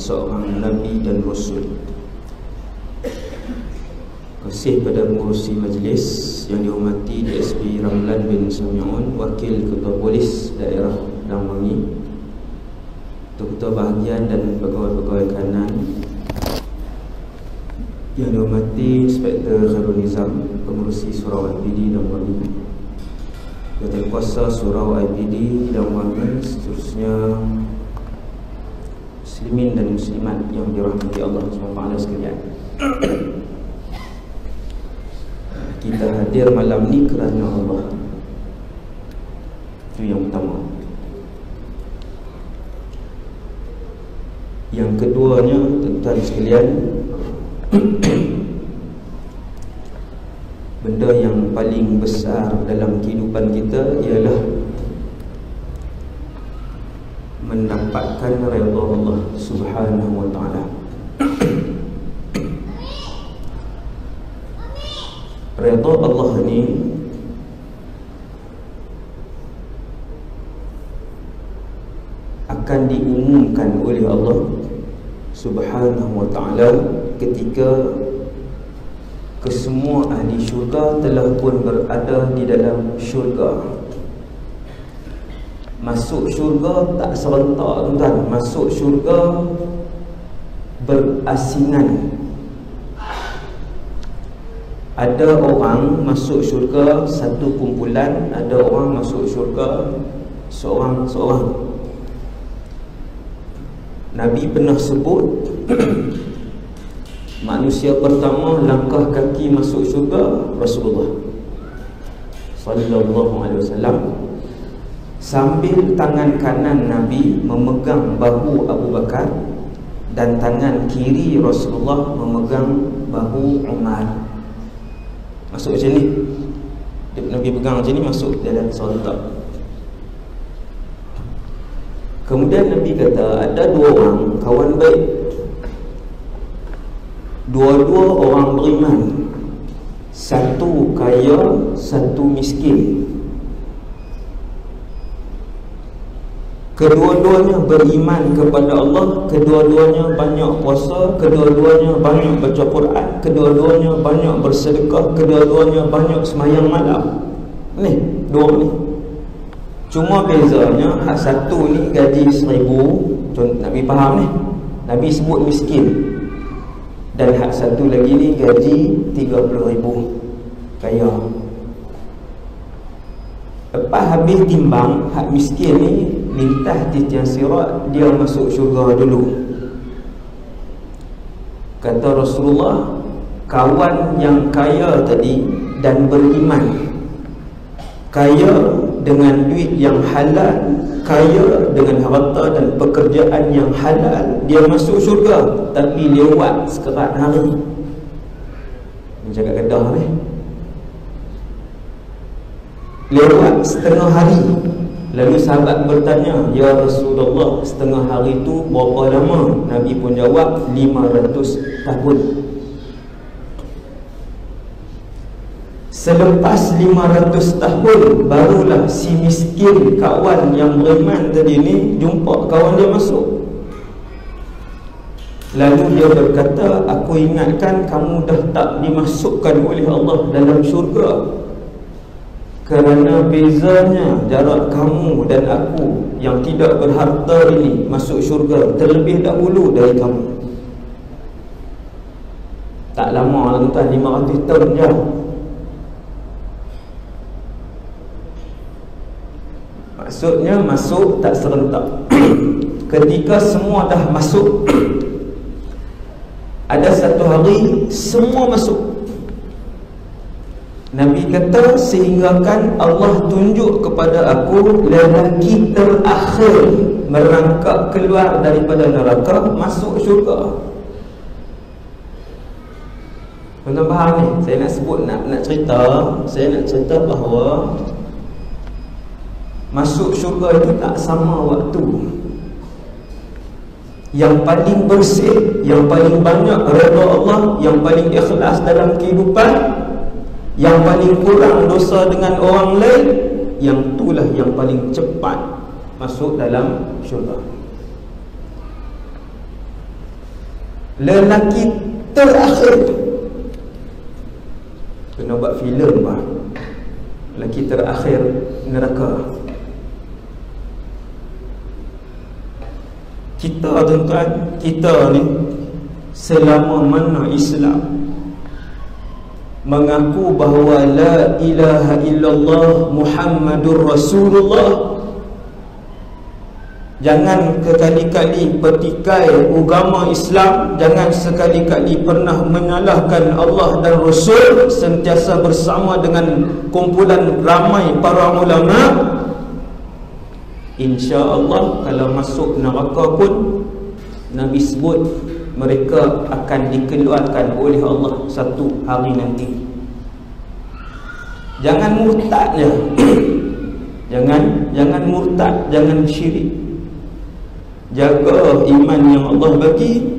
Seorang Nabi dan Rasul. Kasih pada pengurusi majlis yang dihormati DSP Ramlan bin Sami'un Wakil Ketua Polis Daerah Damwangi Ketua bahagian dan pegawai-pegawai kanan Yang dihormati Inspektor Khairul Nizam Pengurusi Surau IPD Damwangi Ketua Kuasa Surau IPD Damwangi Seterusnya Muslimin dan Muslimat yang dirahmati Allah SWT sekalian. Kita hadir malam ni kerana Allah. Itu yang pertama. Yang keduanya tuan sekalian Benda yang paling besar dalam kehidupan kita ialah Mendapatkan redha Allah subhanahu wa ta'ala Redha Allah ni akan diumumkan oleh Allah Subhanahu wa taala ketika kesemua ahli syurga telah pun berada di dalam syurga. Masuk syurga tak serentak tuan, masuk syurga berasingan. Ada orang masuk syurga satu kumpulan, ada orang masuk syurga seorang-seorang. Nabi pernah sebut manusia pertama langkah kaki masuk syurga Rasulullah sallallahu alaihi wasallam sambil tangan kanan Nabi memegang bahu Abu Bakar dan tangan kiri Rasulullah memegang bahu Umar. Masuk macam ni? Nabi pegang macam ni masuk dalam solat Kemudian Nabi kata ada dua orang kawan baik. Dua-dua orang beriman. Satu kaya, satu miskin Kedua-duanya beriman kepada Allah Kedua-duanya banyak puasa Kedua-duanya banyak baca Quran Kedua-duanya banyak bersedekah Kedua-duanya banyak semayang malam. Ni, dua ni. Cuma bezanya hak satu ni gaji seribu Contoh Nabi faham ni? Nabi sebut miskin. Dan hak satu lagi ni gaji tiga puluh ribu. Kaya. Lepas habis timbang Hak miskin ni Lintah titian sirat Dia masuk syurga dulu. Kata Rasulullah Kawan yang kaya tadi Dan beriman. Kaya dengan duit yang halal Kaya dengan harta dan pekerjaan yang halal Dia masuk syurga. Tapi lewat sekerat hari. Menjaga kedah ni Lewat setengah hari Lalu sahabat bertanya Ya Rasulullah setengah hari itu berapa lama? Nabi pun jawab 500 tahun. Selepas 500 tahun Barulah si miskin kawan yang beriman tadi ni Jumpa kawan dia masuk. Lalu dia berkata Aku ingatkan kamu dah tak dimasukkan oleh Allah dalam syurga Kerana bezanya jarak kamu dan aku Yang tidak berharta ini masuk syurga Terlebih dahulu dari kamu. Tak lama lah tuan 500 tahun jauh Maksudnya masuk tak serentak. Ketika semua dah masuk Ada satu hari Semua masuk Nabi kata sehinggakan Allah tunjuk kepada aku lelaki terakhir merangkak keluar daripada neraka masuk syurga. Tuan-tuan faham ni? Saya nak sebut nak nak cerita, saya nak cerita bahawa masuk syurga itu tak sama waktu. Yang paling bersih, yang paling banyak redha Allah, yang paling ikhlas dalam kehidupan yang paling kurang dosa dengan orang lain yang itulah yang paling cepat masuk dalam syurga. Lelaki terakhir kena buat filem bah lelaki terakhir neraka. Kita tuan-tuan kita ni selama mana Islam mengaku bahawa la ilaha illallah Muhammadur Rasulullah. Jangan sekali-kali petikai agama Islam Jangan sekali-kali pernah menyalahkan Allah dan Rasul Sentiasa bersama dengan kumpulan ramai para ulama. Insya Allah kalau masuk neraka pun Nabi sebut mereka akan dikeluarkan oleh Allah satu hari nanti. Jangan murtad jangan jangan murtad jangan syirik. Jaga iman yang Allah bagi.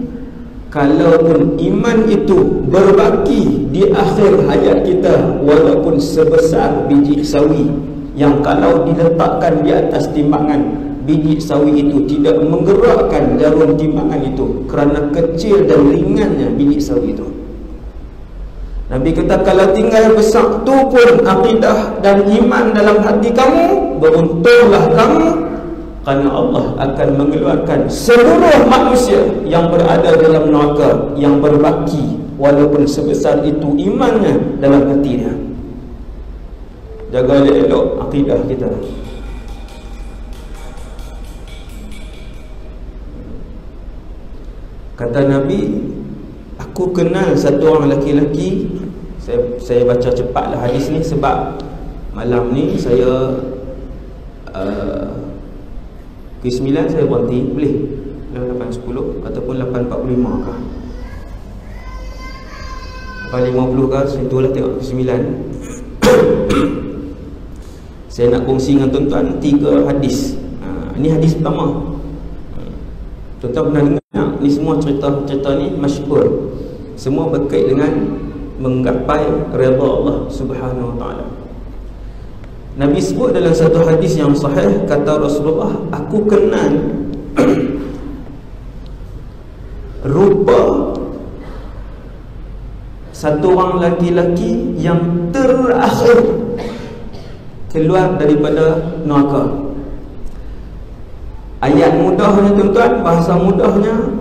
Kalaupun iman itu berbaki di akhir hayat kita walaupun sebesar biji sawi yang kalau diletakkan di atas timbangan biji sawi itu tidak menggerakkan jarum timbangan itu kerana kecil dan ringannya biji sawi itu. Nabi kata kalau tinggal besar tu pun akidah dan iman dalam hati kamu beruntunglah kamu kerana Allah akan mengeluarkan seluruh manusia yang berada dalam neraka yang berbaki walaupun sebesar itu imannya dalam hatinya. Jaga elok akidah kita Kata Nabi Aku kenal satu orang lelaki-lelaki saya, saya baca cepatlah hadis ni Sebab malam ni saya uh, Ke-9 saya berhenti Boleh? 8.10 Ataupun 8.45 kah? 8.50 kah? Itulah tengok ke-9 Saya nak kongsi dengan tuan-tuan Tiga hadis uh, Ini hadis pertama Tuan-tuan pernah dengar ni semua cerita-cerita ni masyhur. Semua berkait dengan menggapai redha Allah Subhanahu wa taala. Nabi sebut dalam satu hadis yang sahih kata Rasulullah aku kenal rupa satu orang lelaki-lelaki yang terakhir keluar daripada neraka. Ayat mudahnya tuan-tuan bahasa mudahnya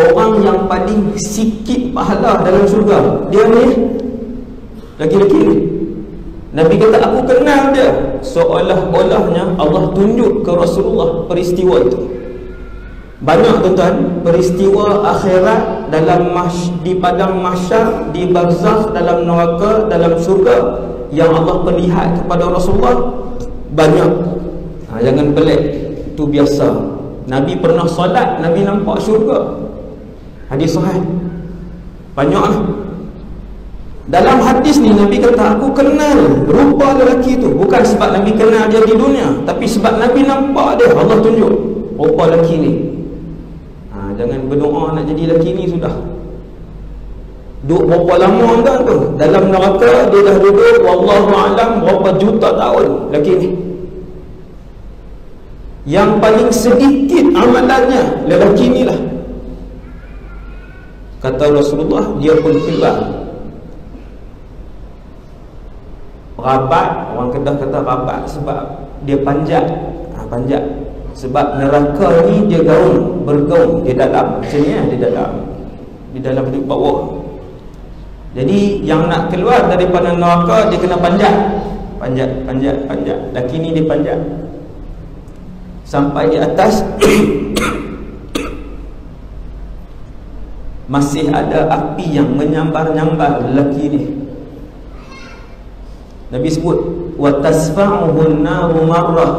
Orang yang paling sikit pahala dalam surga Dia ni Lagi-lagi Nabi kata aku kenal dia. Seolah-olahnya Allah tunjuk ke Rasulullah peristiwa itu. Banyak tuan-tuan Peristiwa akhirat dalam mash, Di padang mahsyar Di barzakh dalam neraka Dalam surga Yang Allah perlihat kepada Rasulullah Banyak. Ha, Jangan pelik Itu biasa. Nabi pernah solat Nabi nampak syurga Hadis sahih. Banyaklah. Dalam hadis ni Nabi kata aku kenal rupa lelaki tu bukan sebab Nabi kenal dia di dunia tapi sebab Nabi nampak dia Allah tunjuk rupa lelaki ni. Ha, jangan berdoa nak jadi lelaki ni sudah. Duduk berapa lama dah tu Dalam neraka dia dah duduk Wallahu alam berapa juta tahun Lelaki ni Yang paling sedikit amalannya Lelaki ni lah Kata Rasulullah Dia pun keluar Rabat Orang Kedah kata rabat Sebab dia panjat. Ha, Panjat. Sebab neraka ni dia gaung Bergaung Dia dalam. Macam ni lah Dia dalam. Di dalam di bawah Jadi yang nak keluar daripada neraka Dia kena panjat. Panjat Panjat Panjat. Laki ni dia panjat. Sampai di atas masih ada api yang menyambar-nyambar lelaki ni. Nabi sebut wa tasfa'uhu an-naru marrah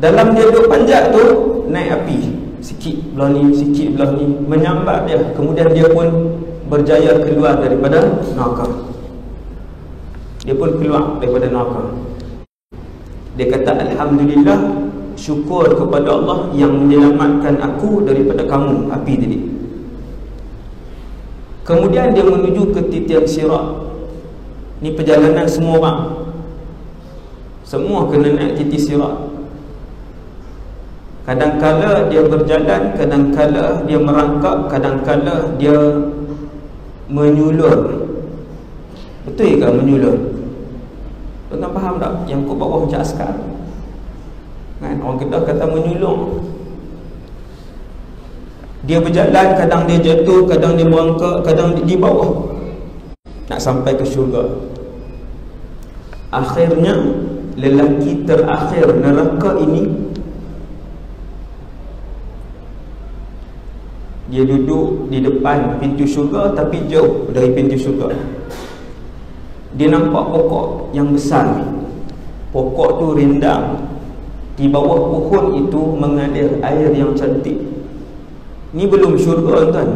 dalam dia duduk panjat tu naik api. Sikit belah ni sikit belah ni menyambat dia. Kemudian dia pun berjaya keluar daripada neraka. Dia pun keluar daripada neraka. Dia kata alhamdulillah syukur kepada Allah yang menyelamatkan aku daripada kamu api tadi kemudian dia menuju ke titian sirat ni perjalanan semua orang semua kena naik titi sirat Kadangkala dia berjalan, kadangkala dia merangkak, kadangkala dia menyulur. Betul ke menyulur? Tuan faham tak? Yang kau bawah macam askar. Kan? Orang Kedah kata menyulur. Dia berjalan, kadang dia jatuh, kadang dia merangkak, kadang dia di bawah. Nak sampai ke syurga. Akhirnya, lelaki terakhir neraka ini dia duduk di depan pintu syurga tapi jauh dari pintu syurga dia nampak pokok yang besar pokok tu rindang di bawah pohon itu mengalir air yang cantik ni belum syurga tuan.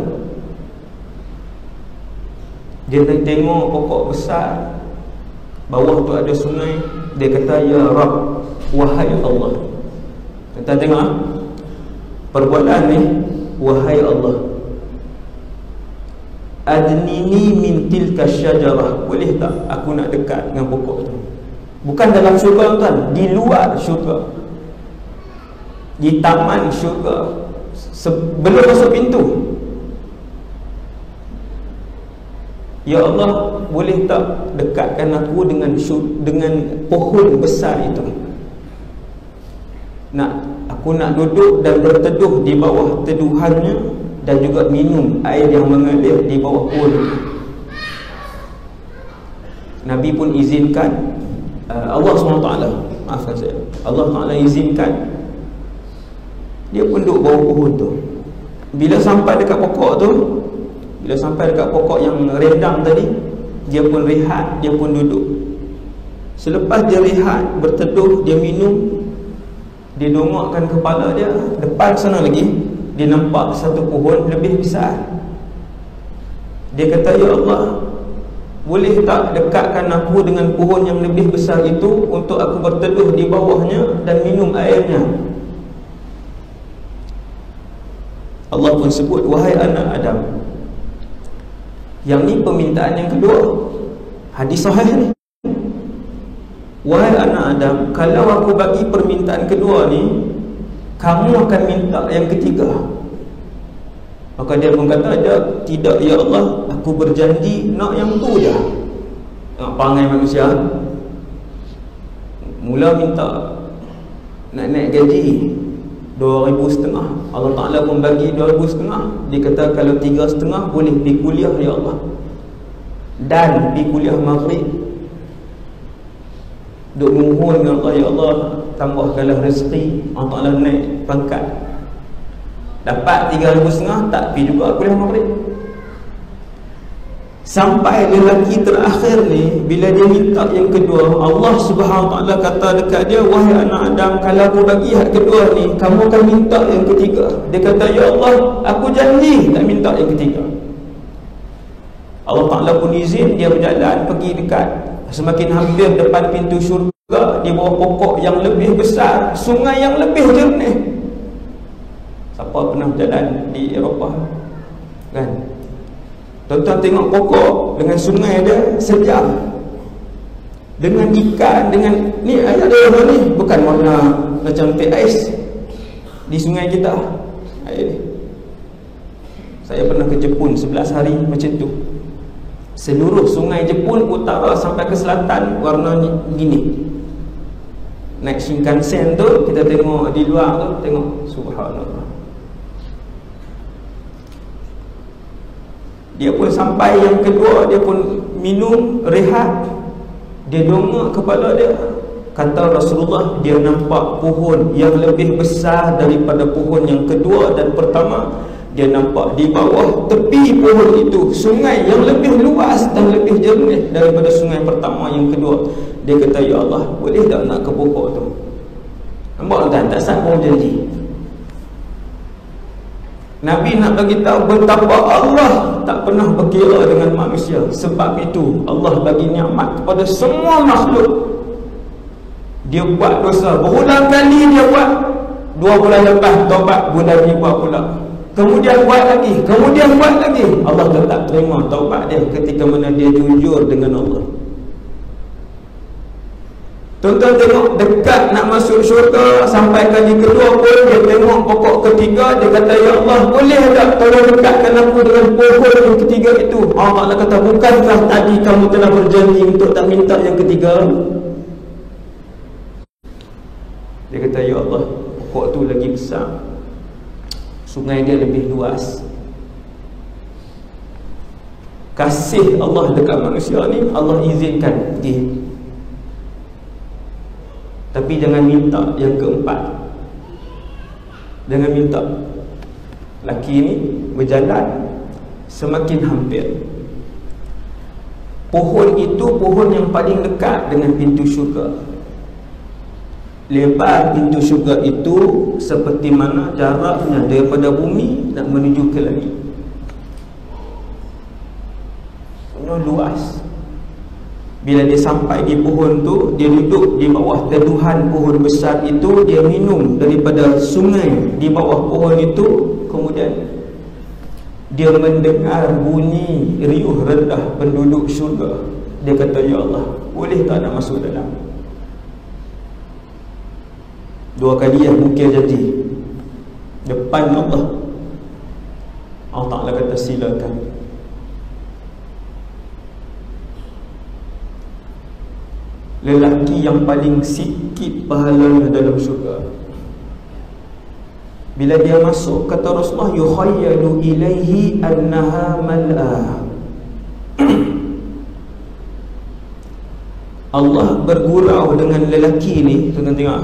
Dia tengok pokok besar bawah tu ada sungai. Dia kata ya rab wahai Allah. Kita tengok ah. perbuatan ni Wahai Allah Adnini min tilka syajarah. Boleh tak aku nak dekat dengan pokok tu? Bukan dalam syurga tuan. Di luar syurga. Di taman syurga Sebelum masuk pintu. Ya Allah Boleh tak dekatkan aku dengan dengan pohon besar itu? Nak aku nak duduk dan berteduh di bawah teduhannya dan juga minum air yang mengalir di bawah pohon Nabi pun izinkan uh, Allah SWT maafkan saya Allah SWT izinkan dia pun duduk bawah pohon tu. Bila sampai dekat pokok tu bila sampai dekat pokok yang rendang tadi dia pun rehat dia pun duduk. Selepas dia rehat berteduh dia minum dia dongakkan kepala dia depan sana lagi dia nampak satu pohon lebih besar. Dia kata ya Allah boleh tak dekatkan aku dengan pohon yang lebih besar itu untuk aku berteduh di bawahnya dan minum airnya Allah pun sebut wahai anak Adam yang ni permintaan yang kedua. Hadis sahih ni. Wahai anak Adam Kalau aku bagi permintaan kedua ni Kamu akan minta yang ketiga. Maka dia pun kata dia, Tidak ya Allah Aku berjanji nak yang tu je. Nak pangai manusia. Mula minta Nak naik gaji Dua ribu setengah. Allah Ta'ala pun bagi dua ribu setengah. Dia kata kalau tiga setengah Boleh pergi kuliah ya Allah. Dan pergi kuliah maghrib Duk mohon dengan Allah Ya Allah Tambahkanlah rezeki. Allah Ta'ala naik pangkat. Dapat tiga ribu setengah Tak pergi juga kuliah maghrib Sampai lelaki terakhir ni Bila dia minta yang kedua Allah subhanahu ta'ala kata dekat dia Wahai anak Adam Kalau aku bagi hak kedua ni Kamu akan minta yang ketiga. Dia kata Ya Allah Aku janji tak minta yang ketiga. Allah Ta'ala pun izin Dia berjalan pergi dekat Semakin hampir depan pintu syurga Di bawah pokok yang lebih besar Sungai yang lebih jernih. Siapa pernah berjalan di Eropah? Kan Tuan-tuan tengok pokok Dengan sungai dia sejam Dengan ikan Dengan Ni ada warna ni Bukan warna Macam teh ais Di sungai kita Air Saya pernah ke Jepun 11 hari macam tu Seluruh sungai Jepun utara sampai ke selatan warna gini. Naik Shinkansen tu kita tengok di luar tu tengok subhanallah. Dia pun sampai yang kedua dia pun minum rehat. Dia dongak kepala dia. Kata Rasulullah dia nampak pohon yang lebih besar daripada pohon yang kedua dan pertama dia nampak di bawah tepi pohon itu sungai yang lebih luas dan lebih jernih daripada sungai pertama yang kedua dia kata ya Allah boleh tak nak ke pokok tu nampak tak tak sanggup janji Nabi nak bagi tahu betapa Allah tak pernah berkira dengan manusia. Sebab itu Allah bagi nikmat kepada semua makhluk. Dia buat dosa. Berulang kali dia buat. Dua bulan lepas taubat. Bulan ni buat pula. Kemudian buat lagi, kemudian buat lagi. Allah tetap terima taubat dia ketika mana dia jujur dengan Allah. Tuan-tuan tengok dekat nak masuk syurga sampai kali kedua pun dia tengok pokok ketiga dia kata ya Allah boleh tak tolong dekatkan aku dengan pokok yang ketiga itu. Allah kata bukankah tadi kamu telah berjanji untuk tak minta yang ketiga? Dia kata ya Allah pokok tu lagi besar sungai dia lebih luas kasih Allah dekat manusia ni Allah izinkan dia tapi jangan minta yang keempat. Jangan minta. Laki ni berjalan semakin hampir. Pohon itu pohon yang paling dekat dengan pintu syurga. Lebar pintu syurga itu seperti mana jaraknya daripada bumi nak menuju ke langit. Luas bila dia sampai di pohon tu dia duduk di bawah teduhan pohon besar itu dia minum daripada sungai di bawah pohon itu. Kemudian dia mendengar bunyi riuh rendah penduduk syurga. Dia kata ya Allah boleh tak nak masuk dalam? Dua kali yang mungkin jadi. Depan Allah. Allah Ta'ala kata silakan Lelaki yang paling sikit pahalanya dalam syurga. Bila dia masuk kata Rasulullah Yukhayyalu ilaihi annaha mal'ah Allah bergurau dengan lelaki ni Tengok tengok.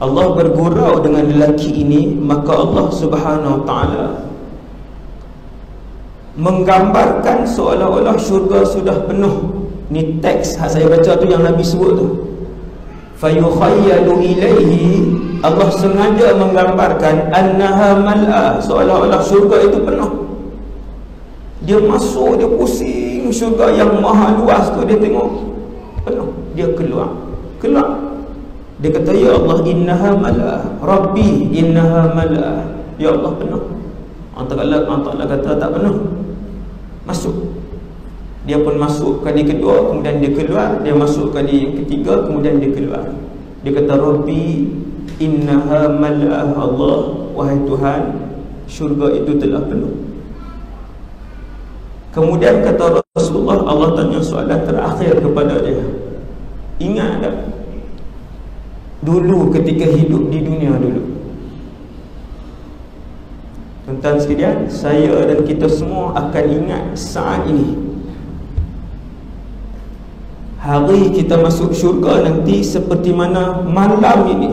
Allah bergurau dengan lelaki ini maka Allah Subhanahu taala menggambarkan seolah-olah syurga sudah penuh ni teks yang saya baca tu yang Nabi sebut tu. Fayukhayyalu ilaihi Allah sengaja menggambarkan annaha mal'a seolah-olah syurga itu penuh. Dia masuk dia pusing syurga yang maha luas tu dia tengok penuh. Dia keluar keluar. Dia kata ya Allah innaha mala'ah Rabbi innaha mala'ah Ya Allah penuh. Allah Ta'ala, Allah Ta'ala kata tak penuh. Masuk Dia pun masuk kali kedua Kemudian dia keluar Dia masuk kali yang ketiga Kemudian dia keluar Dia kata Rabbi innaha mala'ah Allah. Wahai Tuhan Syurga itu telah penuh. Kemudian kata Rasulullah Allah tanya soalan terakhir kepada dia. Ingat tak? Dulu ketika hidup di dunia dulu. Tuan-tuan sekalian saya dan kita semua akan ingat saat ini hari kita masuk syurga nanti seperti mana malam ini.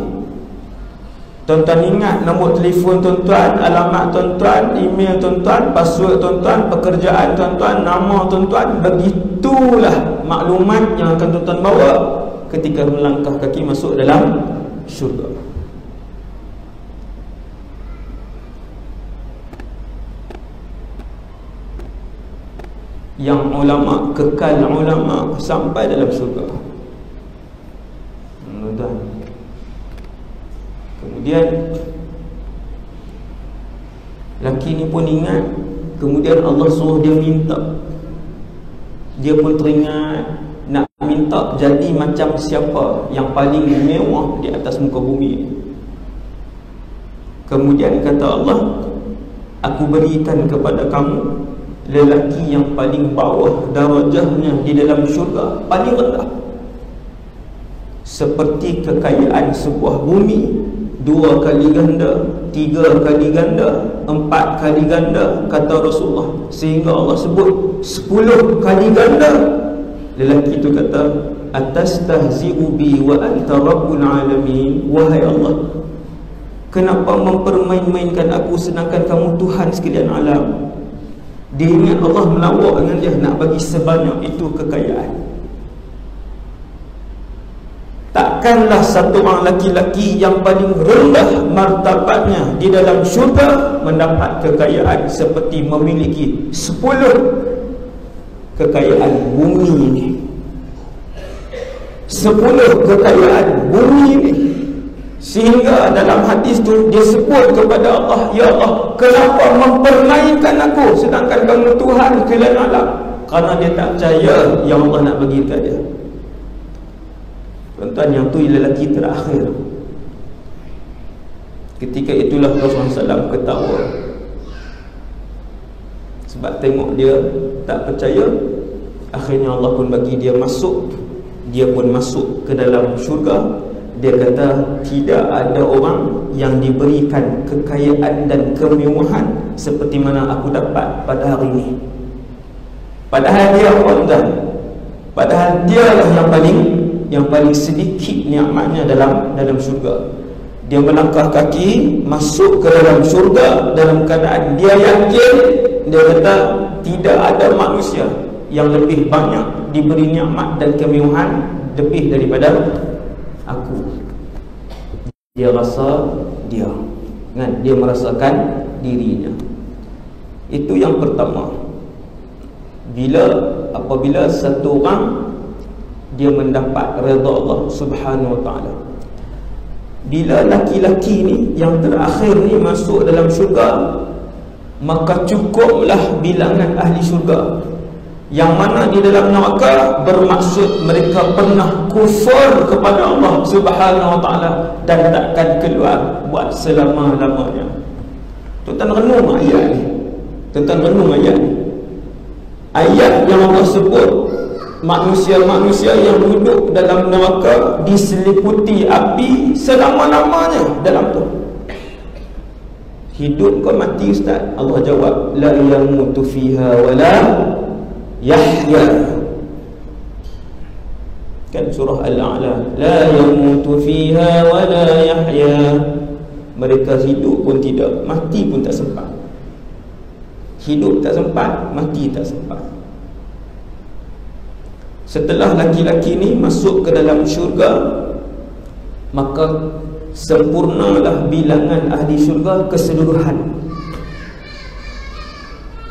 Tuan-tuan ingat nombor telefon tuan-tuan, alamat tuan-tuan, email tuan-tuan, password tuan-tuan, pekerjaan tuan-tuan, nama tuan-tuan Begitulah maklumat yang akan tuan-tuan bawa ketika melangkah kaki masuk dalam syurga yang ulama kekal ulama sampai dalam syurga mudah kemudian laki ni pun ingat kemudian Allah suruh dia minta. Dia pun teringat nak minta jadi macam siapa yang paling mewah di atas muka bumi. Kemudian kata Allah aku berikan kepada kamu lelaki yang paling bawah darajahnya di dalam syurga paling rendah. Seperti kekayaan sebuah bumi dua kali ganda tiga kali ganda empat kali ganda kata Rasulullah. Sehingga Allah sebut sepuluh kali ganda. Lelaki itu kata Atas tahzi'u bi wa anta rabbul alamin. Wahai Allah Kenapa mempermain-mainkan aku sedangkan kamu Tuhan sekalian alam? Dia ingat Allah melawak dengan dia nak bagi sebanyak itu kekayaan. Takkanlah satu orang laki-laki yang paling rendah martabatnya di dalam syurga mendapat kekayaan seperti memiliki sepuluh kekayaan bumi ini. Sepuluh kekayaan bumi ini Sehingga dalam hadis tu dia sebut kepada Allah, Ya Allah, kenapa mempermainkan aku sedangkan kamu Tuhan sekalian alam? Karena dia tak percaya yang Allah nak bagi dekat dia. Tuan-tuan yang tu lelaki terakhir. Ketika itulah Rasulullah SAW ketawa. Sebab tengok dia tak percaya, akhirnya Allah pun bagi dia masuk. Dia pun masuk ke dalam syurga dia kata tidak ada orang yang diberikan kekayaan dan kemewahan seperti mana aku dapat pada hari ini. Padahal dia Allah padahal dia lah yang paling yang paling sedikit nikmatnya dalam dalam syurga. Dia melangkah kaki masuk ke dalam syurga dalam keadaan dia yakin. Dia kata tidak ada manusia yang lebih banyak diberi nikmat dan kemewahan lebih daripada dia rasa dia. Kan? Dia merasakan dirinya. Itu yang pertama. Bila apabila satu orang dia mendapat redha Allah Subhanahu wa taala. Bila laki-laki ni yang terakhir ni masuk dalam syurga maka cukuplah bilangan ahli syurga yang mana di dalam neraka bermaksud mereka pernah kufur kepada Allah Subhanahu wa taala dan takkan keluar buat selama-lamanya. Tuan-tuan renung ayat ni. Tuan-tuan renung ayat ni. Ayat yang Allah sebut manusia-manusia yang duduk dalam neraka diseliputi api selama-lamanya dalam tu. Hidup kau mati ustaz? Allah jawab la yamutu fiha wala Yahya. Kan surah Al-A'la la yamutu fiha wa la yahya. Mereka hidup pun tidak mati pun tak sempat. Hidup tak sempat mati tak sempat. Setelah laki-laki ni masuk ke dalam syurga maka sempurnalah bilangan ahli syurga keseluruhan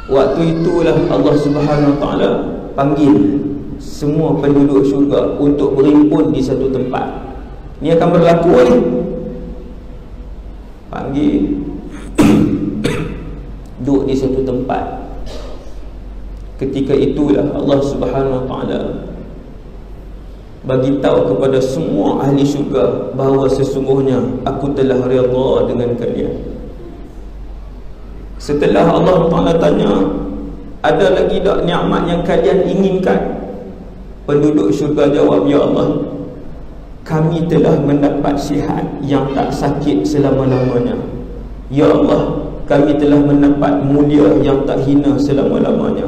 Waktu itulah Allah Subhanahu Wa Taala panggil semua penduduk syurga untuk berimpun di satu tempat. Ini akan berlaku ni. Panggil duduk di satu tempat. Ketika itulah Allah Subhanahu Wa Taala bagi tahu kepada semua ahli syurga bahawa sesungguhnya aku telah redha dengan kalian. Setelah Allah Ta'ala tanya Ada lagi tak nikmat yang kalian inginkan? Penduduk syurga jawab Ya Allah Kami telah mendapat sihat Yang tak sakit selama-lamanya. Ya Allah Kami telah mendapat mulia Yang tak hina selama-lamanya.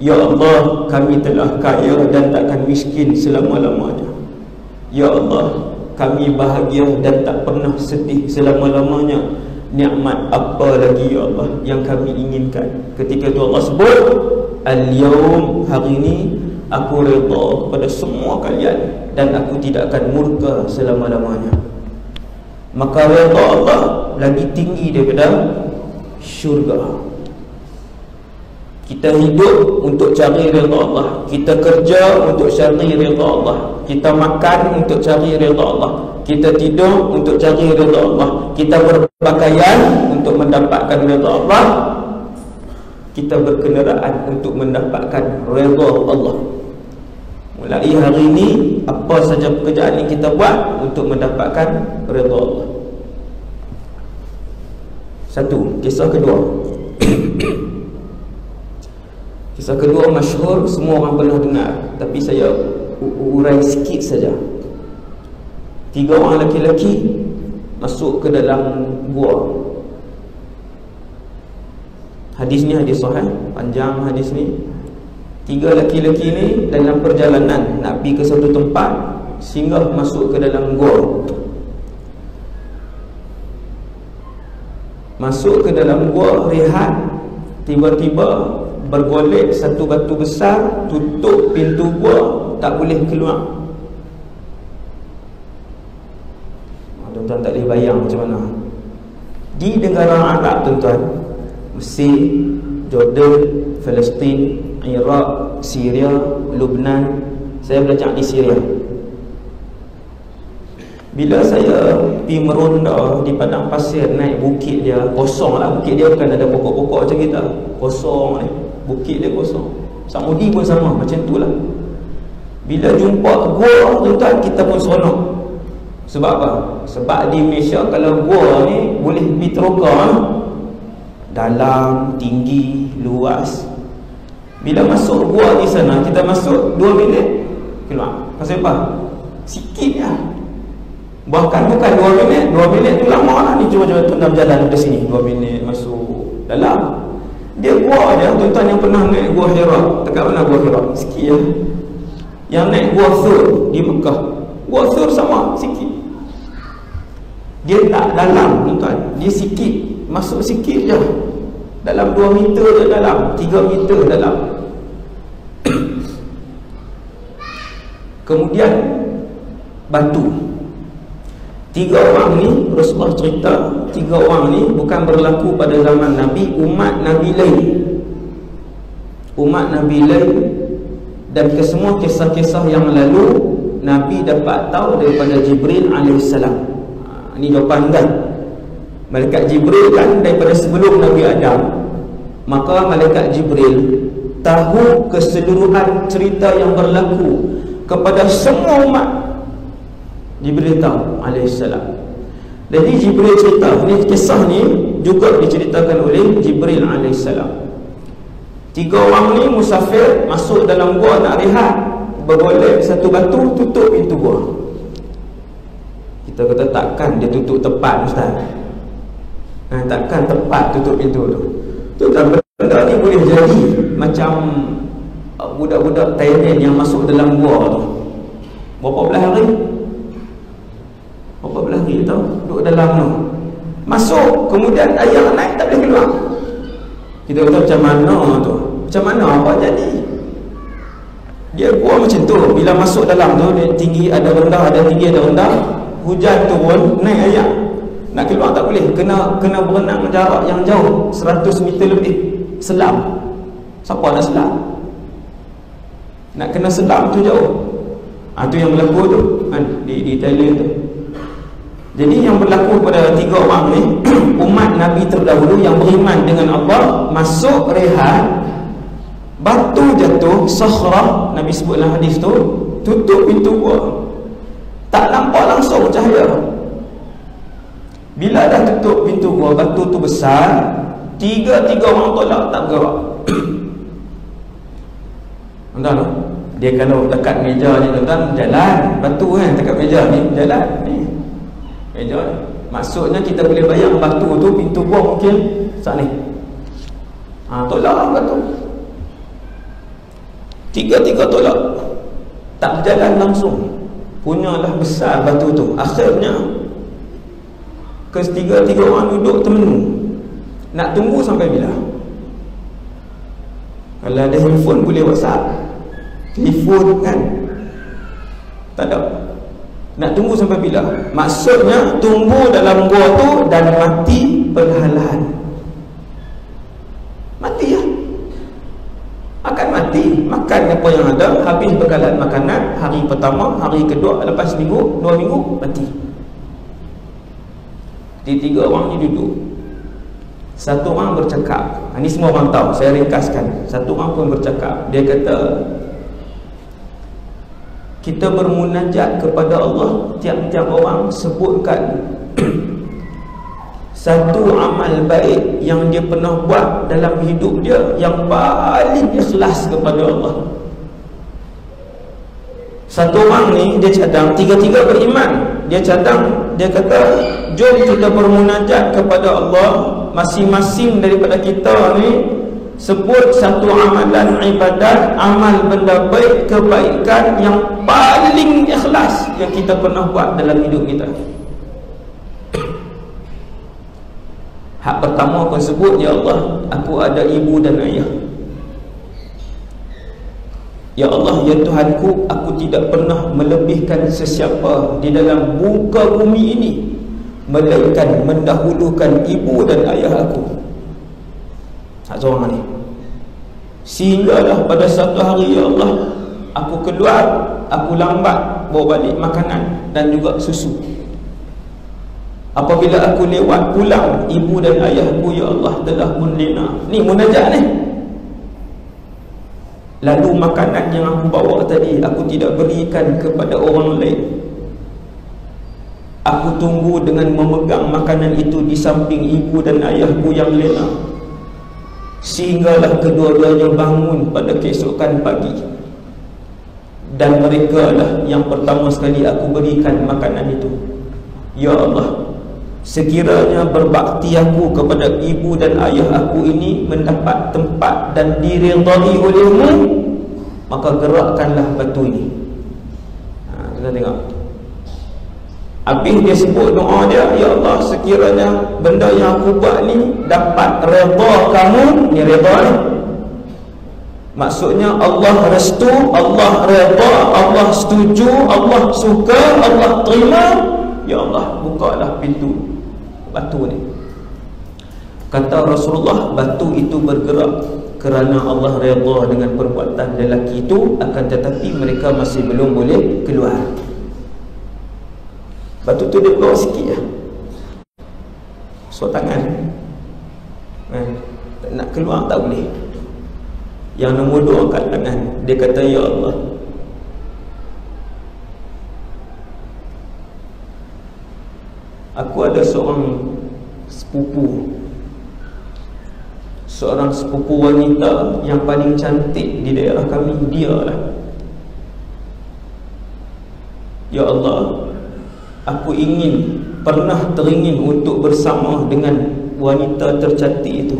Ya Allah Kami telah kaya dan takkan miskin selama-lamanya. Ya Allah Kami bahagia dan tak pernah sedih selama-lamanya nikmat apa lagi ya Allah yang kami inginkan? Ketika itu Allah sebut al-yawm hari ini aku redha kepada semua kalian dan aku tidak akan murka selama-lamanya. Maka redha Allah lagi tinggi daripada syurga kita hidup untuk cari redha Allah. Kita kerja untuk cari redha Allah. Kita makan untuk cari redha Allah. Kita tidur untuk cari redha Allah. Kita berpakaian untuk mendapatkan redha Allah. Kita berkenderaan untuk mendapatkan redha Allah. Mulai hari ini apa saja pekerjaan yang kita buat untuk mendapatkan redha Allah? Satu kisah kedua kisah kedua masyhur semua orang pernah dengar. Tapi saya urai sikit saja. Tiga orang lelaki Masuk ke dalam gua. Hadis ni hadis sahih Panjang hadis ni. Tiga lelaki-lelaki ni dalam perjalanan Nak pergi ke satu tempat Singgah masuk ke dalam gua. Masuk ke dalam gua rehat tiba-tiba bergolek satu batu besar tutup pintu gua tak boleh keluar. Ah, tuan-tuan tak boleh bayang macam mana. Di negara Arab tuan-tuan Mesir, Jordan, Palestin, Iraq, Syria, Lubnan saya belajar di Syria. Bila saya pergi meronda di padang pasir naik bukit dia kosong lah. Bukit dia bukan ada pokok-pokok macam kita. Kosong ni bukit dia kosong. Samudi pun sama macam tu lah bila jumpa gua tuan-tuan kita pun seronok. Sebab apa? sebab di Malaysia kalau gua ni boleh pergi teroka dalam, tinggi, luas. Bila masuk gua di sana kita masuk 2 minit keluar. Pasal apa? sikit lah Bahkan bukan 2 minit 2 minit tu lama lah Ni. Cuba-cuba tuan berjalan dari sini. 2 minit masuk dalam Dia gua dia Tuan-tuan yang pernah naik gua Hira. Dekat mana gua Hira? Sikit ya Yang naik gua Thur Di Mekah. Gua Thur sama Sikit. Dia tak dalam tuan-tuan. Dia sikit. Masuk sikit je. Dalam 2 meter je dalam. 3 meter dalam. Kemudian Batu Tiga orang ni Rasulullah cerita Tiga orang ni bukan berlaku pada zaman Nabi Umat Nabi lain. Umat Nabi lain Dan kesemua kisah-kisah yang lalu Nabi dapat tahu daripada Jibril AS ha, Ini jawapan kan? Malaikat Jibril kan daripada sebelum Nabi Adam. Maka Malaikat Jibril Tahu keseluruhan cerita yang berlaku Kepada semua umat Jibril tahu alaihissalam. Jadi Jibril cerita ni kisah ni juga diceritakan oleh Jibril alaihissalam. Tiga orang ni musafir masuk dalam gua nak rehat, bergolek satu batu tutup pintu gua. Kita kata takkan dia tutup tepat ustaz. Ha, takkan tepat tutup pintu tu. Tu tak benda ni boleh jadi macam uh, budak-budak Thailand yang masuk dalam gua tu. Berapa belas hari? Berapa belah hari tau? Duduk dalam tu. Masuk Kemudian ayah naik tak boleh keluar. Kita kata macam mana tu? Macam mana apa jadi? Dia gua macam tu. Bila masuk dalam tu Dia tinggi ada rendah Ada tinggi ada rendah Hujan turun Naik ayah. Nak keluar tak boleh. Kena kena berenang jarak yang jauh. 100 meter lebih. Selam. Siapa nak selam? Nak kena selam tu jauh. Ha, yang berlaku tu. Kan? di, di Thailand tu jadi yang berlaku pada tiga orang ni Umat Nabi terdahulu yang beriman dengan Allah Masuk rehat Batu jatuh Sakhrah Nabi sebut dalam hadis tu Tutup pintu gua. Tak nampak langsung cahaya. Bila dah tutup pintu gua Batu tu besar Tiga-tiga orang tolak tak bergerak. Tuan-tuan Dia kalau dekat meja ni tuan-tuan Jalan. Batu kan dekat meja ni Jalan. Ni meja maksudnya kita boleh bayang batu tu pintu gua mungkin. Saat ni. Ha, tolak lah batu. Tiga-tiga tolak. Tak berjalan langsung. Punyalah besar batu tu. Akhirnya ketiga-tiga orang duduk temenu nak tunggu sampai bila? Kalau ada handphone boleh whatsapp telefon kan? Tak ada nak tunggu sampai bila? Maksudnya tunggu dalam gua tu dan mati perlahan-lahan. Mati ya. Akan mati. Makan apa yang ada, habis bekalan makanan hari pertama, hari kedua, lepas minggu, dua minggu mati. Di tiga orang ni duduk. Satu orang bercakap. Ini semua orang tahu, saya ringkaskan. Satu orang pun bercakap. Dia kata, kita bermunajat kepada Allah tiap-tiap orang sebutkan. Satu amal baik yang dia pernah buat dalam hidup dia yang paling ikhlas kepada Allah. Satu orang ni dia cadang tiga-tiga beriman. Dia cadang dia kata jom kita bermunajat kepada Allah masing-masing daripada kita ni sebut satu amalan ibadat amal benda baik kebaikan yang paling ikhlas yang kita pernah buat dalam hidup kita. Hak pertama kau sebut Ya Allah Aku ada ibu dan ayah. Ya Allah, Ya Tuhanku, aku tidak pernah melebihkan sesiapa di dalam muka bumi ini Melainkan mendahulukan ibu dan ayah aku Tak seorang ni Sehinggalah pada satu hari, Ya Allah Aku keluar, aku lambat bawa balik makanan dan juga susu. Apabila aku lewat pulang, ibu dan ayahku, Ya Allah, telah pun Ni munajat ni. Lalu makanan yang aku bawa tadi Aku tidak berikan kepada orang lain. Aku tunggu dengan memegang makanan itu Di samping ibu dan ayahku yang lena Sehinggalah kedua-duanya bangun pada keesokan pagi. Dan mereka lah yang pertama sekali aku berikan makanan itu. Ya Allah Sekiranya berbakti aku kepada ibu dan ayah aku ini mendapat tempat dan diridai olehmu maka gerakkanlah batu ini ha, kita tengok habis dia sebut doa dia Ya Allah sekiranya benda yang aku buat ni dapat reda kamu ni reda ni. Maksudnya Allah restu Allah reda Allah setuju Allah suka Allah terima. Ya Allah bukalah pintu batu ni. Kata Rasulullah batu itu bergerak kerana Allah redha dengan perbuatan lelaki itu akan tetapi mereka masih belum boleh keluar batu tu dia keluar sikit ya so tangan. Eh, nak keluar tak boleh. Yang nombor dua angkat tangan. Dia kata Ya Allah. Aku ada seorang sepupu. Seorang sepupu wanita yang paling cantik di daerah kami. Dia lah Ya Allah Aku ingin Pernah teringin untuk bersama dengan Wanita tercantik itu.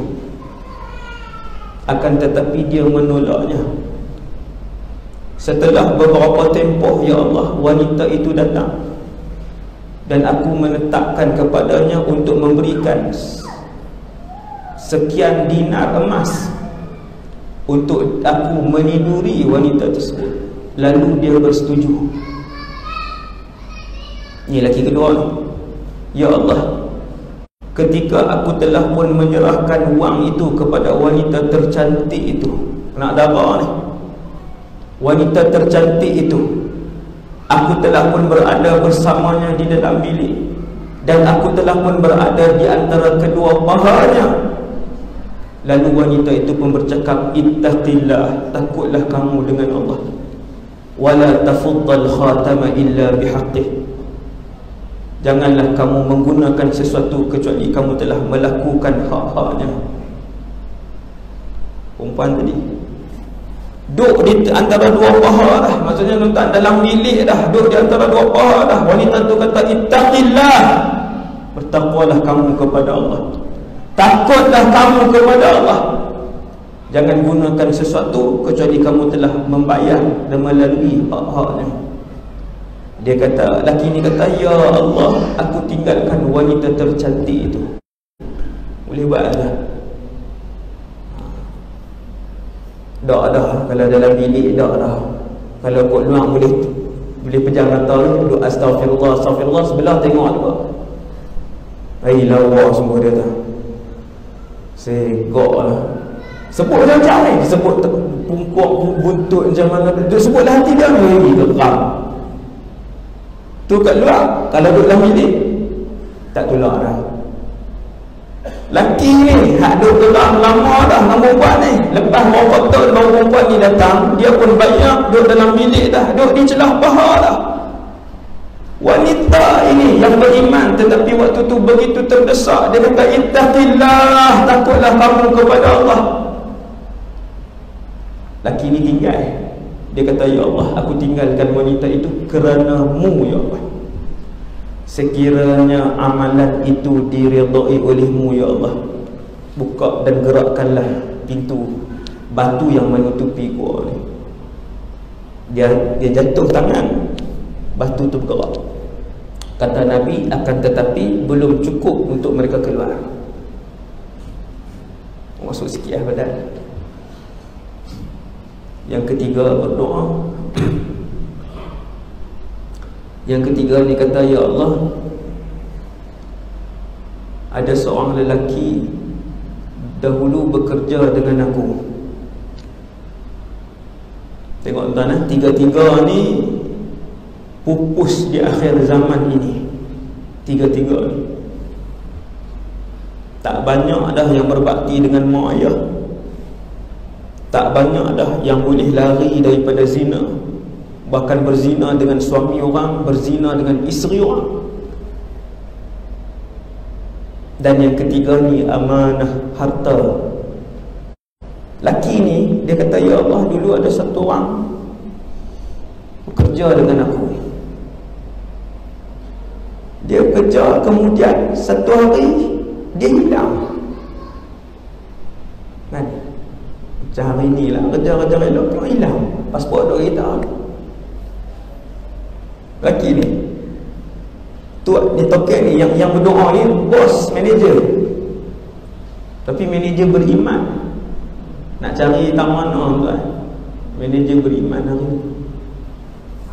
Akan tetapi dia menolaknya. Setelah beberapa tempoh Ya Allah Wanita itu datang. Dan aku menetapkan kepadanya untuk memberikan sekian dinar emas untuk aku meniduri wanita tersebut. Lalu dia bersetuju ini lagi kedua. Ya Allah ketika aku telah pun menyerahkan wang itu kepada wanita tercantik itu nak darah ni. Wanita tercantik itu Aku telah pun berada bersamanya di dalam bilik Dan aku telah pun berada di antara kedua pahanya Lalu wanita itu pun bercakap Ittaqillah Takutlah kamu dengan Allah. Wala tafuddal khatama illa bihaqqih Janganlah kamu menggunakan sesuatu kecuali kamu telah melakukan hak-haknya. Perempuan tadi Duk di antara dua paha dah. Maksudnya letak dalam bilik dah. Duk di antara dua paha dah. Wanita tu kata Ittaqillah. Bertakwalah kamu kepada Allah. Takutlah kamu kepada Allah. Jangan gunakan sesuatu Kecuali kamu telah membayar Dan melalui hak-haknya Dia kata Laki ni kata Ya Allah Aku tinggalkan wanita tercantik itu Boleh buat lah Tak dah Kalau dalam bilik tak dah Kalau kot luar boleh Boleh pejam mata ni Duk astagfirullah Astagfirullah Sebelah tengok juga Hai lawa semua dia tu. Segok lah. Sebut macam ni Sebut pungkuk buntut macam mana. Dia sebut lah hati dia Hei geram Tu kat luar Kalau duduk dalam bilik Tak tolak dah Laki ni hak duk geram lama dah dengan perempuan ni. Lepas berapa tahun baru perempuan ni datang, dia pun banyak duduk dalam bilik dah, duduk di celah paha dah. Wanita ini yang beriman tetapi waktu tu begitu terdesak dia kata ittaqillah takutlah kamu kepada Allah. Laki ni tinggal. Dia kata ya Allah aku tinggalkan wanita itu kerana mu ya Allah. Sekiranya amalan itu diridai olehmu ya Allah Buka dan gerakkanlah pintu Batu yang menutupi gua Dia dia jatuh tangan Batu tu bergerak. Kata Nabi akan tetapi belum cukup untuk mereka keluar. Masuk sikit lah badan yang ketiga berdoa. Yang ketiga ni kata ya Allah ada seorang lelaki dahulu bekerja dengan aku. Tengok tuan eh? Tiga-tiga ni pupus di akhir zaman ini. Tiga-tiga ni. Tak banyak dah yang berbakti dengan mak ayah tak banyak dah yang boleh lari daripada zina. Bahkan berzina dengan suami orang berzina dengan isteri orang. Dan yang ketiga ni amanah harta. Laki ni dia kata ya Allah dulu ada satu orang bekerja dengan aku. Dia kerja kemudian satu hari dia hilang kan macam hari ni lah. Kerja-kerja elok tengok hilang. Pasport dia kita. Laki ni. Tuan ni tokek ni yang yang berdoa ni bos manager. Tapi manager beriman. Nak cari taman orang tuan. Manager beriman hari ni.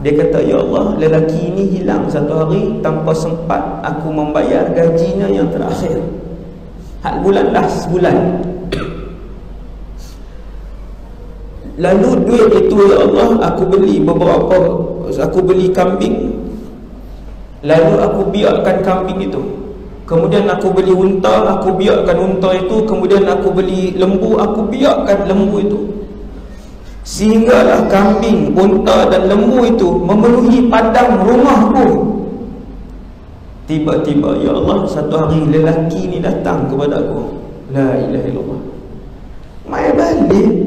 Dia kata ya Allah lelaki ini hilang satu hari tanpa sempat aku membayar gajinya yang terakhir. Hak bulan dah sebulan lalu duit itu ya Allah aku beli beberapa aku beli kambing. Lalu aku biarkan kambing itu. Kemudian aku beli unta Aku biarkan unta itu. Kemudian aku beli lembu Aku biarkan lembu itu. Sehinggalah kambing, unta dan lembu itu Memenuhi padang rumahku Tiba-tiba Ya Allah Satu hari lelaki ini datang kepada aku. La ilaha illallah. Mai balik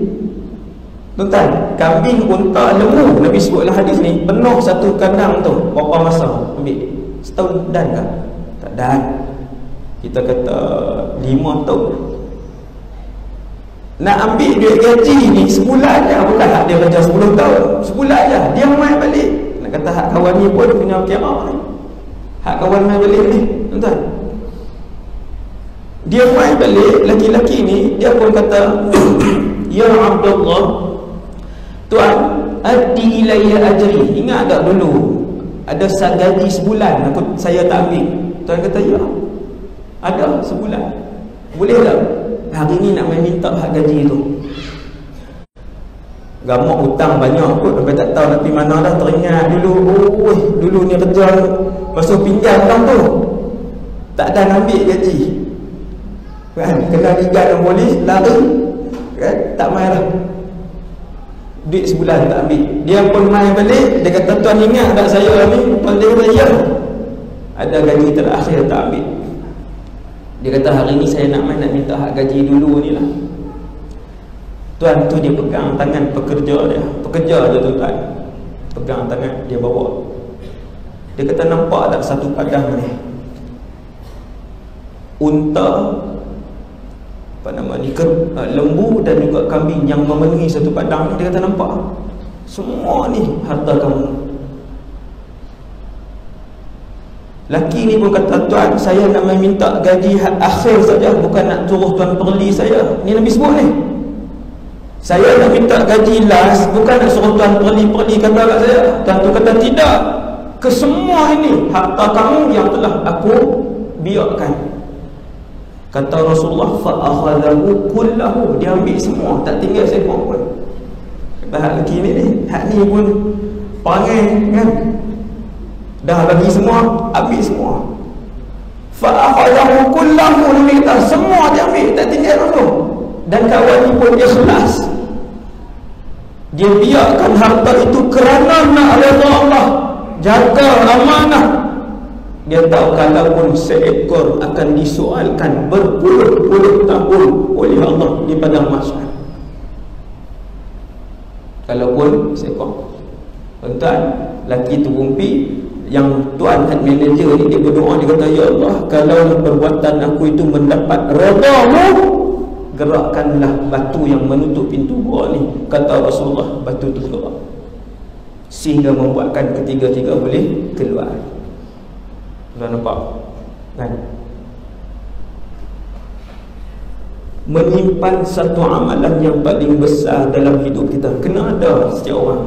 Tuan, kambing, unta, lembu Nabi sebutlah hadis ni Penuh satu kandang tu. Berapa masa? Ambil? Setahun. Dan kan? Tak dan. Kita kata lima tahun. Nak ambil duit gaji ni Sebulan je. Bukan hak dia kerja sepuluh tahun. Sebulan je. Dia main balik. Nak kata hak kawan ni pun punya kira ni. Hak kawan main balik ni Tuan. Dia main balik Laki-laki ni Dia pun kata Ya Abdullah Tuan, addi ilayya ajri. Ingat tak dulu ada gaji sebulan aku saya tak ambil. Tuan kata ya. Ada sebulan. Boleh tak? Hari ni nak main minta hak gaji tu. Gamak hutang banyak kot Sampai tak tahu nak pergi mana dah Teringat dulu Oh dulu ni kerja Masuk pinjam orang tu Tak ada ambil gaji Kan Kena ligat dengan polis Lari Kan Tak main lah duit sebulan tak ambil dia pun main balik dia kata tuan ingat tak saya ni? Tuan dia kata ya. Ada gaji terakhir tak ambil dia kata hari ni saya nak main nak minta hak gaji dulu ni lah. Tuan tu dia pegang tangan pekerja dia. Pekerja je tu tuan. Pegang tangan dia bawa. Dia kata nampak tak satu padang ni? Unta apa nama ni? Ker, uh, lembu dan juga kambing yang memenuhi satu padang dia kata nampak? Semua ni harta kamu. Laki ni pun kata tuan saya nak minta gaji akhir saja bukan nak suruh tuan perli saya. Ni Nabi sebut ni. Saya nak minta gaji last bukan nak suruh tuan perli-perli kata kat saya. Tuan tu kata tidak. Kesemua ini harta kamu yang telah aku biarkan Kata Rasulullah fa akhadahu kullahu dia ambil semua tak tinggal seekor pun. Kata hak lelaki ni ni hak ni pun perangai kan. Dah bagi semua ambil semua. Fa akhadahu kullahu minta semua dia ambil tak tinggal apa. Dan kawan ni pun dia selas. Dia biarkan harta itu kerana nak Allah. Jaga amanah dia tahu kalau pun seekor akan disoalkan berpuluh-puluh tahun oleh Allah di padang mahsyar. Kalau pun seekor. Tuan, laki tu yang tuan head manager ni dia berdoa dia kata ya Allah kalau perbuatan aku itu mendapat redamu gerakkanlah batu yang menutup pintu gua ni kata Rasulullah batu tu gerak sehingga membuatkan ketiga-tiga boleh keluar Tuan nampak? Kan? menyimpan satu amalan yang paling besar dalam hidup kita kena ada setiap orang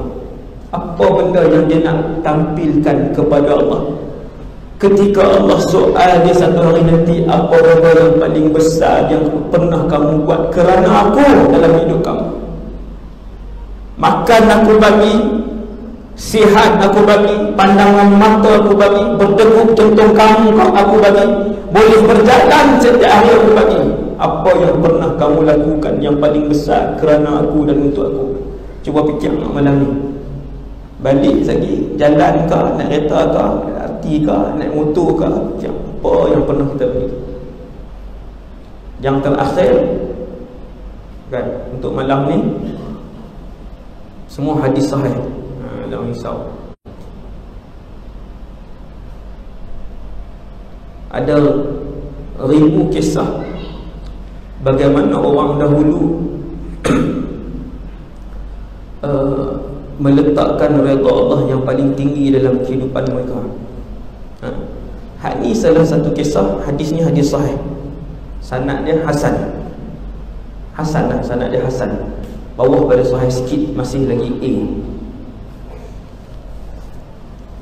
apa benda yang dia nak tampilkan kepada Allah ketika Allah soal dia satu hari nanti apa benda yang paling besar yang pernah kamu buat kerana aku dalam hidup kamu makan aku bagi sihat aku bagi pandangan mata aku bagi berteguk contoh kamu aku bagi. Boleh berjalan setiap hari aku bagi. Apa yang pernah kamu lakukan yang paling besar kerana aku dan untuk aku? Cuba fikir malam ni. Balik lagi jalan ke naik kereta ke arti ke naik motor ke apa yang pernah kita beri? Yang terakhir kan untuk malam ni semua hadis sahih jangan risau ada ribu kisah bagaimana orang dahulu uh, meletakkan redha Allah yang paling tinggi dalam kehidupan mereka. Ha. Had ni salah satu kisah hadis ni hadis sahih. Sanad dia hasan. Hasan lah sanad dia hasan. Bawah pada sahih sikit masih lagi A.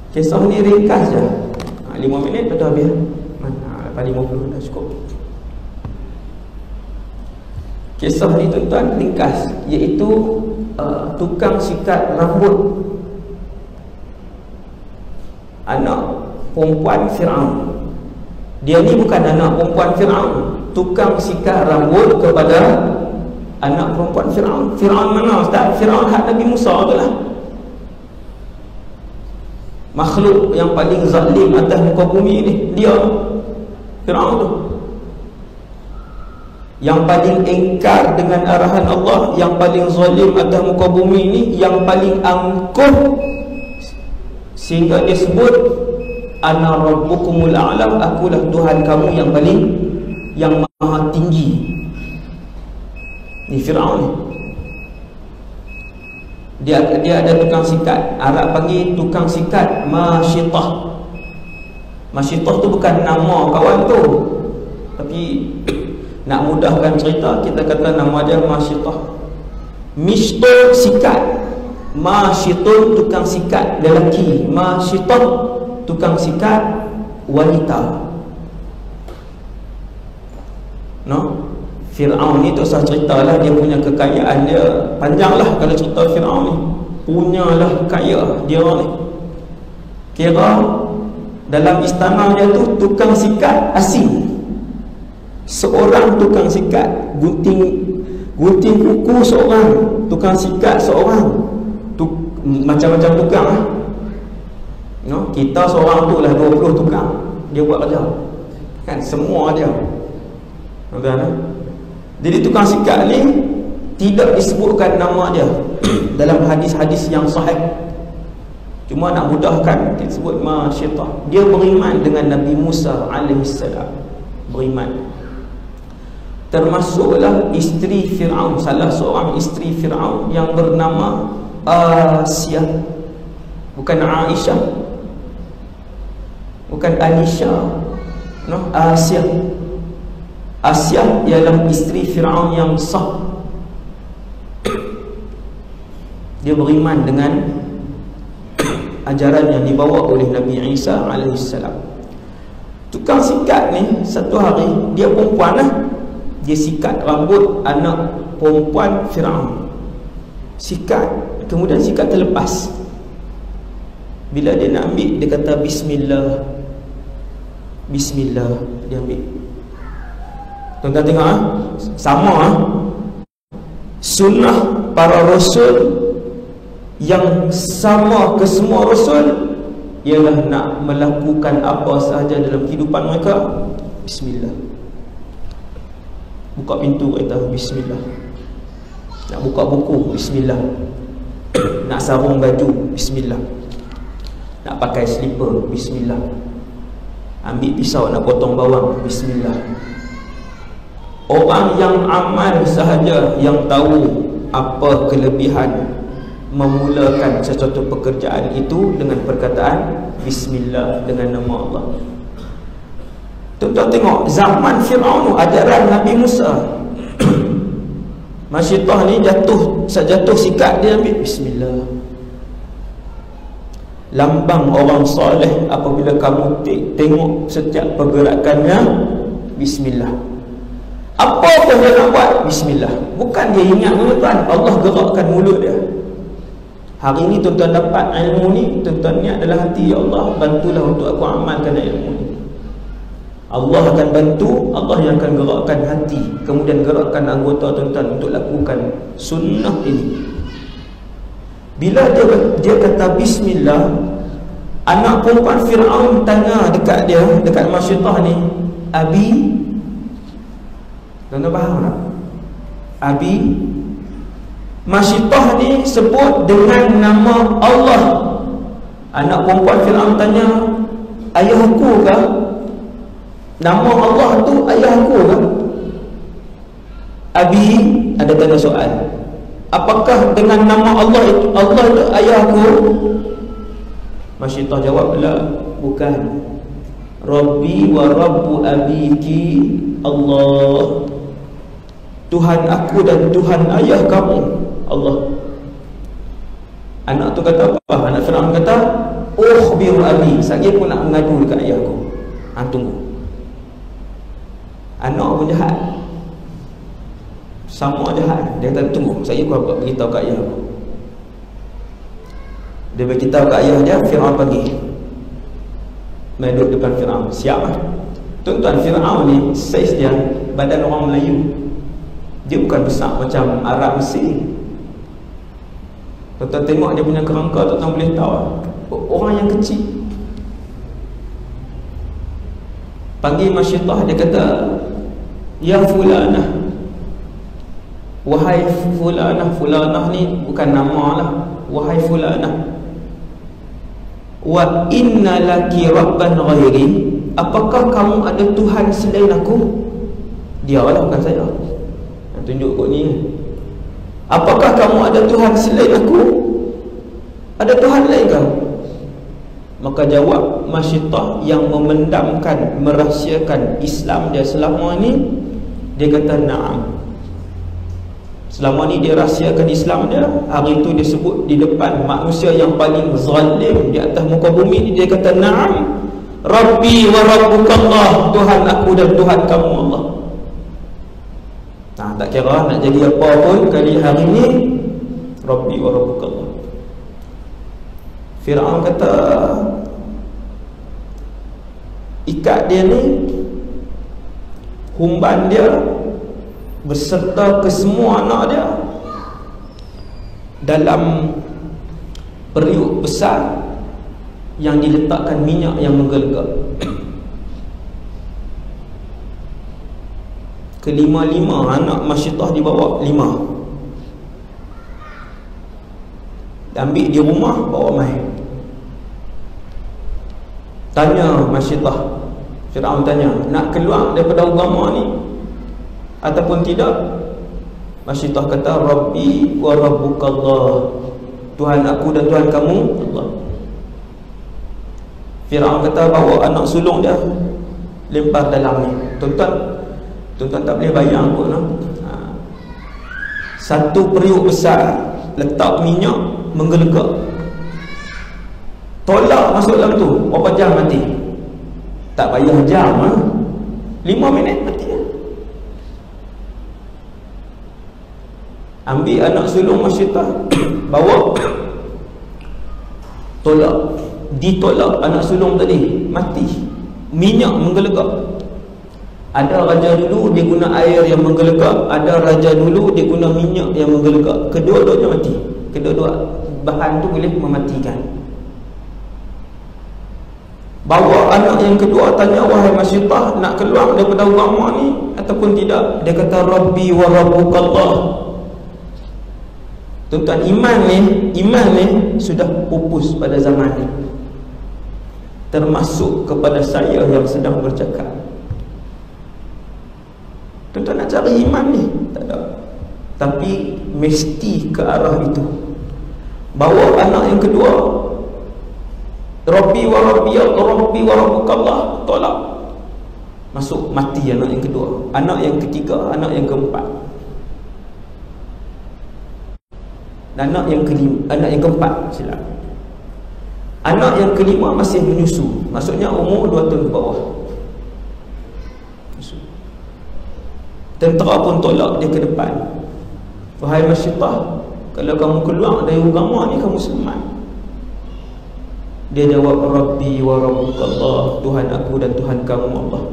Kisah ni ringkas je. Ha, 5 minit betul habis. Mana? Lepas 50 dah cukup. Kisah ni tuan-tuan ringkas iaitu uh, tukang sikat rambut anak perempuan Firaun. Dia ni bukan anak perempuan Firaun, tukang sikat rambut kepada anak perempuan Firaun. Firaun mana ustaz? Firaun hak Nabi Musa tu lah. Makhluk yang paling zalim atas muka bumi ni dia. Firaun tu. Yang paling engkar dengan arahan Allah yang paling zalim atas muka bumi ini yang paling angkuh. Sehingga dia sebut ana rabbukumul a'lam akulah tuhan kamu yang paling yang maha tinggi. Ni Firaun ni dia dia ada tukang sikat. Arab panggil tukang sikat masyitah. Masyitah tu bukan nama kawan tu. Tapi nak mudahkan cerita kita kata nama dia Masyitah. Mishto sikat. Masyitun tukang sikat lelaki. Masyitah tukang sikat wanita. No Fir'aun ni tu saya cerita lah dia punya kekayaan dia panjang lah kalau cerita Fir'aun ni punyalah kaya dia ni kira dalam istana dia tu tukang sikat asing seorang tukang sikat gunting gunting kuku seorang tukang sikat seorang tuk, macam-macam tukang eh? no? kita seorang tu lah 20 tukang dia buat kerja kan semua dia Tuan eh? Jadi tukang sikat ni tidak disebutkan nama dia dalam hadis-hadis yang sahih. Cuma nak mudahkan disebut masyaitah dia beriman dengan Nabi Musa alaihissalam beriman. Termasuklah isteri Fir'aun salah seorang isteri Fir'aun yang bernama Asia. Bukan Aisyah. Bukan Anisha no Asia Asia ialah isteri Fir'aun yang sah. Dia beriman dengan ajaran yang dibawa oleh Nabi Isa alaihissalam tukang sikat ni satu hari dia perempuan lah. Dia sikat rambut anak perempuan Fir'aun. Sikat kemudian sikat terlepas. Bila dia nak ambil dia kata bismillah. Bismillah dia ambil tuan-tuan tengok ha? sama ha? sunnah para rasul yang sama ke semua rasul ialah nak melakukan apa sahaja dalam kehidupan mereka. Bismillah. Buka pintu kata bismillah. Nak buka buku bismillah. Nak sarung baju bismillah. Nak pakai slipper bismillah. Ambil pisau nak potong bawang bismillah orang yang amal sahaja yang tahu apa kelebihan memulakan sesuatu pekerjaan itu dengan perkataan bismillah dengan nama Allah. Tuan-tuan tengok zaman Firaun ajaran Nabi Musa. Masyitah ni jatuh Jatuh sikat dia ambil Bismillah. Lambang orang soleh Apabila kamu tengok Setiap pergerakannya Bismillah Apa pun dia nak buat Bismillah. Bukan dia ingat mulut tuan Allah gerakkan mulut dia. Hari ini tuan-tuan dapat ilmu ni Tuan-tuan ni adalah hati Ya Allah bantulah untuk aku amalkan ilmu ni. Allah akan bantu Allah yang akan gerakkan hati Kemudian gerakkan anggota tuan-tuan Untuk lakukan sunnah ini. Bila dia dia kata Bismillah Anak perempuan Fir'aun tanya dekat dia Dekat masyitah ni Abi Tuan-tuan faham tak? Abi Masyitah ni sebut dengan nama Allah Anak perempuan Fir'aun tanya Ayah aku kah? Nama Allah tu ayah aku kan? Abi ada tanya soal. Apakah dengan nama Allah itu Allah itu ayah aku? Masyitah jawab la bukan. Rabbi wa rabbu abiki Allah. Tuhan aku dan Tuhan ayah kamu Allah. Anak tu kata apa? Anak Firaun kata, "Oh biru abi, saya pun nak mengadu dekat ayah aku." Ha tunggu. Anak pun jahat Sama jahat Dia kata tunggu Saya pun apa beritahu kat ayah aku Dia beritahu kat ayah dia Fir'aun pagi Main duduk depan Fir'aun Siap lah Tuan-tuan Fir'aun ni Saiz dia Badan orang Melayu Dia bukan besar macam Arab Mesir. Tuan-tuan tengok dia punya kerangka Tuan-tuan boleh tahu. Orang yang kecil. Panggil masyitah Dia kata Ya fulanah. Wahai fulanah Fulanah ni bukan nama lah. Wahai fulanah. Wa inna laki rabban ghairi. Apakah kamu ada Tuhan selain aku? Dia lah bukan saya tunjuk kot ni Apakah kamu ada Tuhan selain aku? Ada Tuhan lain kau? Maka jawab masyitah yang memendamkan Merahsiakan Islam dia selama ni dia kata na'am Selama ni dia rahsiakan Islam dia Hari itu dia sebut di depan manusia yang paling zalim Di atas muka bumi ni dia kata na'am Rabbi wa rabbukallah Tuhan aku dan Tuhan kamu Allah tak kira nak jadi apa pun kali hari ni Rabbi wa rabbukallah Fir'aun kata Ikat dia ni humban dia beserta kesemua anak dia dalam periuk besar yang diletakkan minyak yang menggelegak kelima-lima anak masyitah dibawa lima. Ambil di rumah bawa mai. Tanya masyitah Fir'aun tanya Nak keluar daripada agama ni? Ataupun tidak? Masyitah kata Rabbi wa rabbukallah Tuhan aku dan Tuhan kamu Allah. Fir'aun kata bawa anak sulung dia. Lempar dalam ni. Tuan-tuan Tuan-tuan tak boleh bayang pun no? ha. Satu periuk besar Letak minyak Menggelegak Tolak masuk dalam tu Berapa jam mati tak payah jam ha? Lima minit mati ya? Ambil anak sulung masyitah Bawa Tolak Ditolak anak sulung tadi Mati Minyak menggelegak ada raja dulu dia guna air yang menggelegak Ada raja dulu dia guna minyak yang menggelegak Kedua-duanya mati Kedua-dua bahan tu boleh mematikan Bawa anak yang kedua tanya wahai masyitah nak keluar daripada agama ni ataupun tidak. Dia kata Rabbi wa Rabbukallah. Tuan-tuan iman ni, iman ni sudah pupus pada zaman ni. Termasuk kepada saya yang sedang bercakap. Tuan-tuan nak cari iman ni? Tak ada. Tapi mesti ke arah itu. Bawa anak yang kedua. Rabbi wa Rabbi Allah Rabbi wa Rabbukallah. Tolak. Masuk mati anak yang kedua. Anak yang ketiga Anak yang keempat. Anak yang kelima anak yang keempat silap. Anak yang kelima masih menyusu. Maksudnya umur 2 tahun ke bawah tentera pun tolak dia ke depan. Wahai masyitah kalau kamu keluar dari agama ni kamu selamat. Dia jawab Rabbi wa Rabbukallah Tuhan aku dan Tuhan kamu Allah.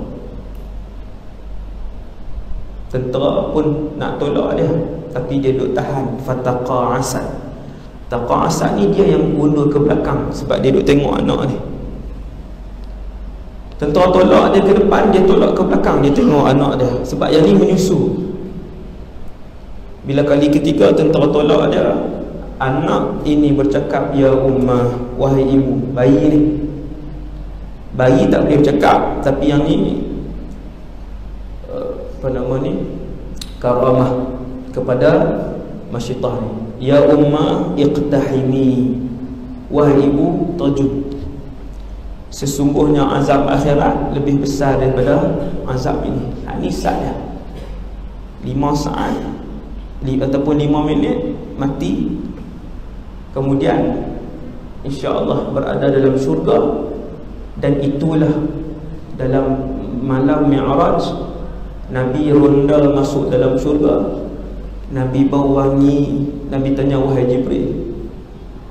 Tentera pun nak tolak dia Tapi dia duduk tahan. Fataqa asad. Taqa asad ni dia yang mundur ke belakang Sebab dia duduk tengok anak ni Tentera tolak dia ke depan Dia tolak ke belakang. Dia tengok anak dia. Sebab yang ni menyusu. Bila kali ketiga tentera tolak dia Anak ini bercakap Ya ummah Wahai ibu Bayi ni. Bayi tak boleh bercakap Tapi yang ni uh, Apa nama ni Karamah Kepada Masyitah ni. Ya ummah Iqtahimi. Wahai ibu Tajud Sesungguhnya azab akhirat Lebih besar daripada Azab ini. Ini saatnya Lima saat. Ataupun lima minit Mati. Kemudian insya-Allah berada dalam syurga. Dan itulah dalam malam Mi'raj Nabi ronda masuk dalam syurga. Nabi bau wangi. Nabi tanya wahai Jibril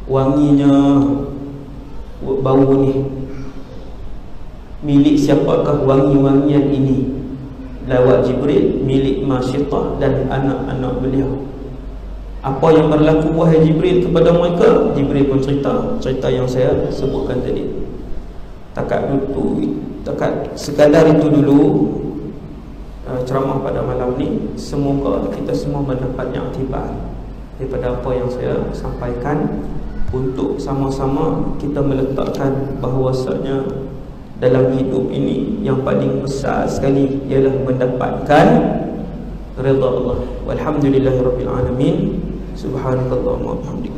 wanginya bau ni milik siapakah wangi-wangian ini? Lawat Jibril milik Masyitah dan anak-anak beliau. Apa yang berlaku wahai Jibril kepada mereka? Jibril pun cerita cerita yang saya sebutkan tadi. Takat itu takat sekadar itu dulu uh, ceramah pada malam ni semoga kita semua mendapat yang tiba daripada apa yang saya sampaikan untuk sama-sama kita meletakkan bahawasanya dalam hidup ini yang paling besar sekali ialah mendapatkan redha Allah walhamdulillahirabbil alamin سبحانك اللهم وبحمدك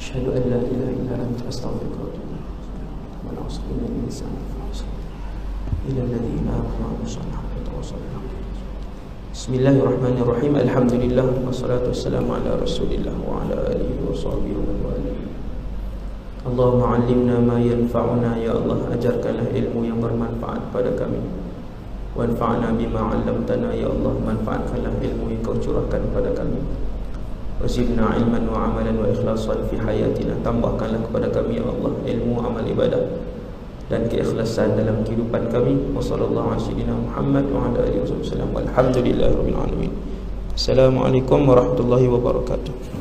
أشهد أن لا إله إلا أنت أستغفرك وأتوب إليك ولا أصل إلا الإنسان إلى الذين آمنوا وصلحوا وتواصلوا بسم الله الرحمن الرحيم الحمد لله والصلاة والسلام على رسول الله وعلى آله وصحبه ومن والاه Allahumma alimna ma yanfa'una ya Allah ajarkanlah ilmu yang bermanfaat pada kami. Wanfa'na bima 'allamtana ya Allah manfaatkanlah ilmu yang kau curahkan pada kami. Wasibna 'ilman wa 'amalan wa ikhlasan fi hayatina tambahkanlah kepada kami ya Allah ilmu amal ibadah dan keikhlasan dalam kehidupan kami. Wa sallallahu alaihi Muhammad wa ala alihi wasallam walhamdulillahirabbil alamin. Assalamualaikum warahmatullahi wabarakatuh.